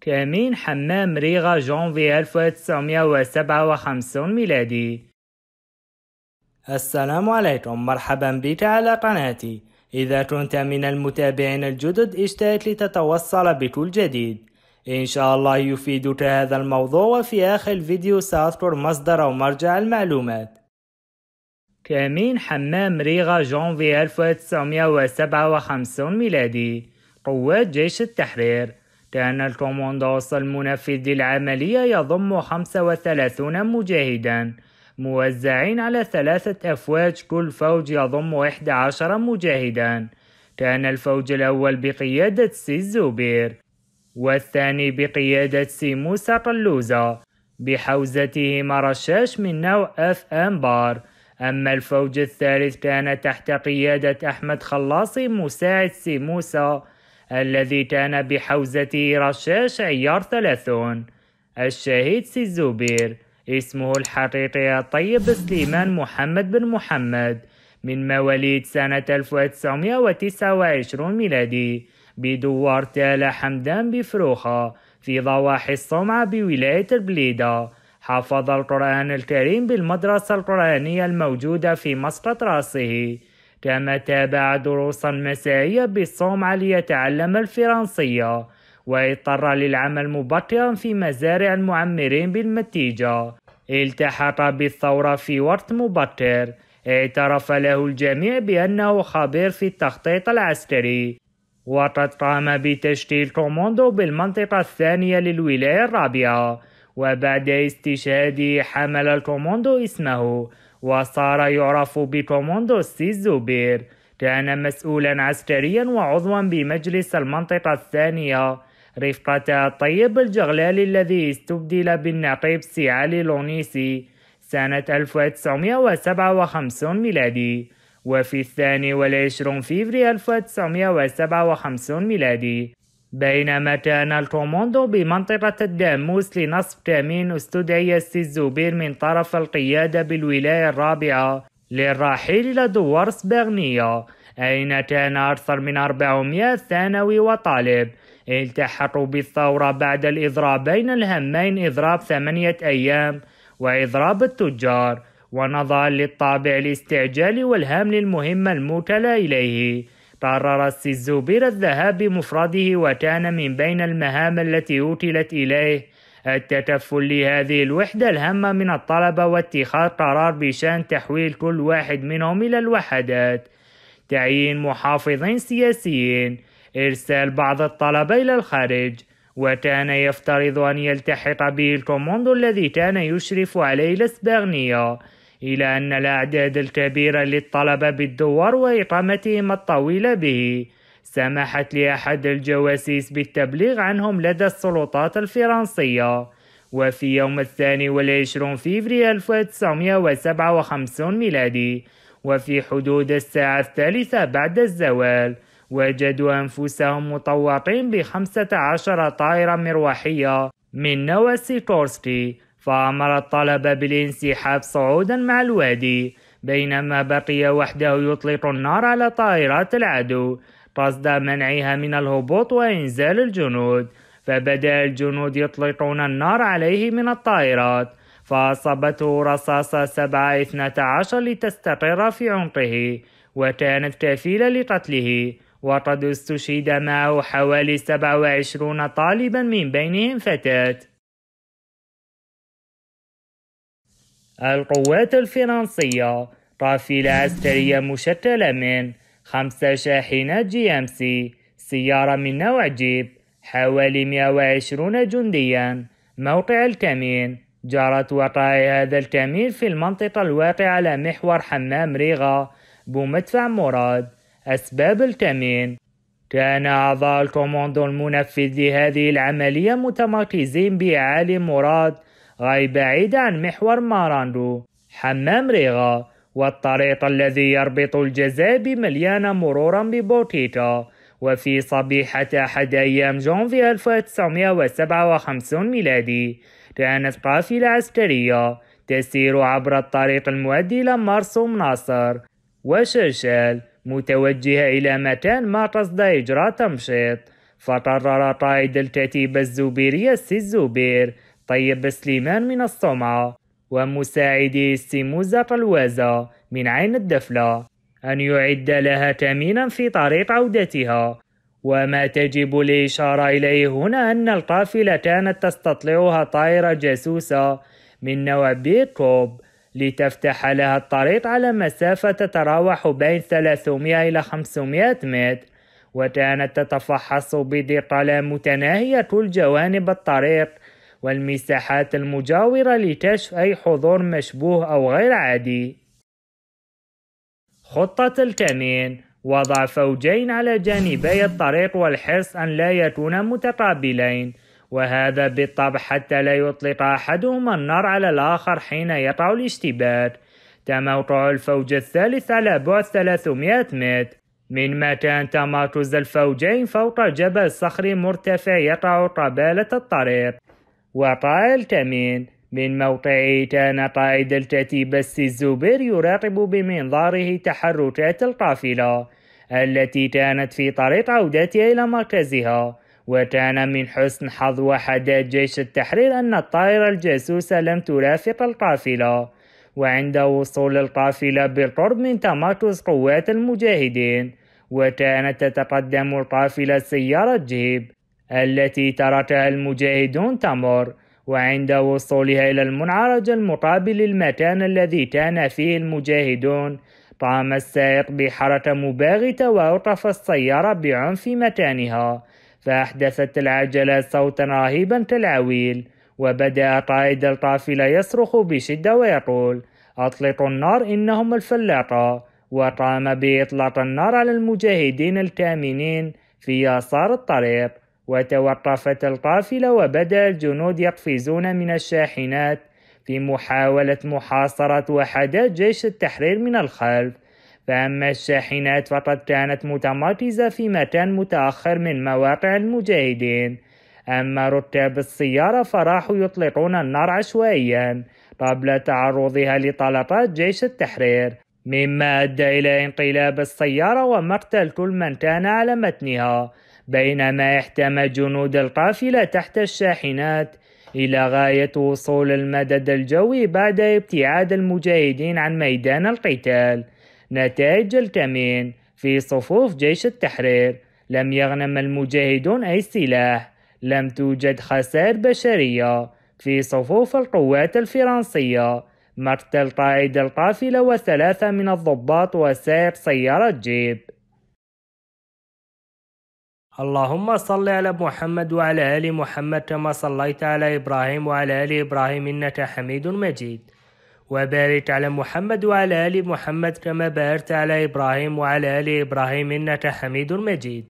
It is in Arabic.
كمين حمام ريغا جونفي 1957 ميلادي. السلام عليكم. مرحبا بك على قناتي. إذا كنت من المتابعين الجدد اشترك لتتوصل بكل جديد. إن شاء الله يفيدك هذا الموضوع وفي آخر الفيديو سأذكر مصدر أو مرجع المعلومات. كمين حمام ريغا جونفي 1957 ميلادي. قوات جيش التحرير. كان الكوموندوس المنفذ للعملية يضم 35 مجاهدا. موزعين على ثلاثة أفواج كل فوج يضم 11 مجاهدا. كان الفوج الأول بقيادة سي الزبير والثاني بقيادة سي موسى طلوزة بحوزته مرشاش من نوع أف أم بار أما الفوج الثالث كان تحت قيادة أحمد خلاصي مساعد سي موسى الذي كان بحوزته رشاش عيار ثلاثون. الشهيد سي الزبير. اسمه الحقيقي الطيب سليمان محمد بن محمد. من مواليد سنة 1929 ميلادي. بدوار تالا حمدان بفروخة. في ضواحي الصومعة بولاية البليدة. حفظ القرآن الكريم بالمدرسة القرآنية الموجودة في مسقط رأسه. كما تابع دروسا مسائية بالصومعة ليتعلم الفرنسية وإضطر للعمل مبكرا في مزارع المعمرين بالمتيجة. التحق بالثورة في وقت مبكر. اعترف له الجميع بأنه خبير في التخطيط العسكري. وقد قام بتشكيل كوموندو بالمنطقة الثانية للولاية الرابعة. وبعد استشهاده حمل الكوموندو اسمه وصار يعرف بكوموندو الزبير كان مسؤولا عسكريا وعضوا بمجلس المنطقة الثانية. رفقة الطيب الجغلال الذي استبدل بالنقيب سي علي لونيسي سنة 1957 ميلادي. وفي الثاني والعشرون فيفري 1957 ميلادي. بينما كان الكوموندو بمنطقة الداموس لنصب كمين استدعي الزبير من طرف القيادة بالولاية الرابعة للرحيل إلى دوار سبغنية أين كان أكثر من 400 ثانوي وطالب. التحقوا بالثورة بعد الإضرابين الهمين إضراب ثمانية أيام وإضراب التجار ونظرا للطابع الاستعجالي والهام للمهمة الموكلة إليه. قرر الزبير الذهاب بمفرده وكان من بين المهام التي أوكلت إليه. التكفل لهذه الوحدة الهامة من الطلبة واتخاذ قرار بشأن تحويل كل واحد منهم إلى الوحدات. تعيين محافظين سياسيين إرسال بعض الطلبة إلى الخارج. وكان يفترض أن يلتحق به الكوموندو الذي كان يشرف عليه إلى سبغنية إلا أن الأعداد الكبيرة للطلبة بالدوار وإقامتهم الطويلة به. سمحت لأحد الجواسيس بالتبليغ عنهم لدى السلطات الفرنسية. وفي يوم الثاني والعشرون فيفري 1957 ميلادي. وفي حدود الساعة الثالثة بعد الزوال وجدوا أنفسهم مطوقين بخمسة عشر طائرة مروحية من نوع سيكورسكي فأمر الطلبة بالانسحاب صعودا مع الوادي بينما بقي وحده يطلق النار على طائرات العدو. قصد منعها من الهبوط وإنزال الجنود. فبدأ الجنود يطلقون النار عليه من الطائرات. فأصابته رصاصة سبعة اثنا عشر لتستقر في عنقه وكانت كفيلة لقتله. وقد استشهد معه حوالي 27 طالبا من بينهم فتاة. القوات الفرنسية. قافلة عسكرية مشكلة من خمسة شاحنات GMC. سيارة من نوع جيب حوالي 120 جنديا. موقع الكمين. جرت وقائع هذا الكمين في المنطقة الواقعة على محور حمام ريغا. بمدفع مراد. أسباب الكمين. كان أعضاء الكوموندو المنفذ لهذه العملية متمركزين بأعالي مراد. غير بعيد عن محور ماراندو. حمام ريغا والطريق الذي يربط الجزائر بمليانة مرورا ببوتيتا. وفي صبيحة أحد أيام جونفي 1957 ميلادي كانت قافلة عسكرية تسير عبر الطريق المؤدي إلى مرسوم ناصر وشلشل متوجهة إلى مكان ما قصد إجراء تمشيط. فقرر قائد الكتيبة الزبيرية السي الزبير طيب سليمان من الصومعة ومساعدي السي الوازة من عين الدفلة أن يعد لها تأمينا في طريق عودتها. وما تجب الإشارة إليه هنا أن القافلة كانت تستطلعها طائرة جاسوسة من نوع بيكوب لتفتح لها الطريق على مسافة تتراوح بين 300 إلى 500 متر وكانت تتفحص بدقة متناهية كل جوانب الطريق والمساحات المجاورة لكشف أي حضور مشبوه أو غير عادي. خطة الكمين. وضع فوجين على جانبي الطريق والحرص أن لا يكونا متقابلين. وهذا بالطبع حتى لا يطلق أحدهما النار على الآخر حين يقع الاشتباك. تموقع الفوج الثالث على بعد 300 متر. من مكان تمركز الفوجين فوق جبل صخري مرتفع يقع قبالة الطريق. وقع الكمين من موقعه كان قائد الكتيبة الزبير يراقب بمنظاره تحركات القافلة التي كانت في طريق عودتها إلى مركزها وكان من حسن حظ وحدات جيش التحرير أن الطائرة الجاسوسة لم ترافق القافلة وعند وصول القافلة بالقرب من تمركز قوات المجاهدين وكانت تتقدم القافلة سيارة جيب. التي تركها المجاهدون تمر وعند وصولها إلى المنعرج المقابل للمكان الذي كان فيه المجاهدون قام السائق بحركة مباغتة وأوقف السيارة بعنف مكانها فأحدثت العجلة صوتا رهيبا كالعويل وبدأ قائد القافلة يصرخ بشدة ويقول أطلقوا النار إنهم الفلاقة. وقام بإطلاق النار على المجاهدين الكامنين في يسار الطريق. وتوقفت القافلة وبدأ الجنود يقفزون من الشاحنات في محاولة محاصرة وحدات جيش التحرير من الخلف. فأما الشاحنات فقد كانت متمركزة في مكان متأخر من مواقع المجاهدين. أما ركاب السيارة فراحوا يطلقون النار عشوائيا قبل تعرضها لطلقات جيش التحرير. مما أدى إلى انقلاب السيارة ومقتل كل من كان على متنها بينما احتمى جنود القافلة تحت الشاحنات إلى غاية وصول المدد الجوي بعد ابتعاد المجاهدين عن ميدان القتال. نتائج الكمين في صفوف جيش التحرير لم يغنم المجاهدون أي سلاح لم توجد خسائر بشرية في صفوف القوات الفرنسية. مقتل قائد القافلة وثلاثة من الضباط وسائق سيارة جيب. اللهم صل على محمد وعلى آل محمد كما صليت على إبراهيم وعلى آل إبراهيم إنك حميد مجيد. وبارك على محمد وعلى آل محمد كما باركت على إبراهيم وعلى آل إبراهيم إنك حميد مجيد.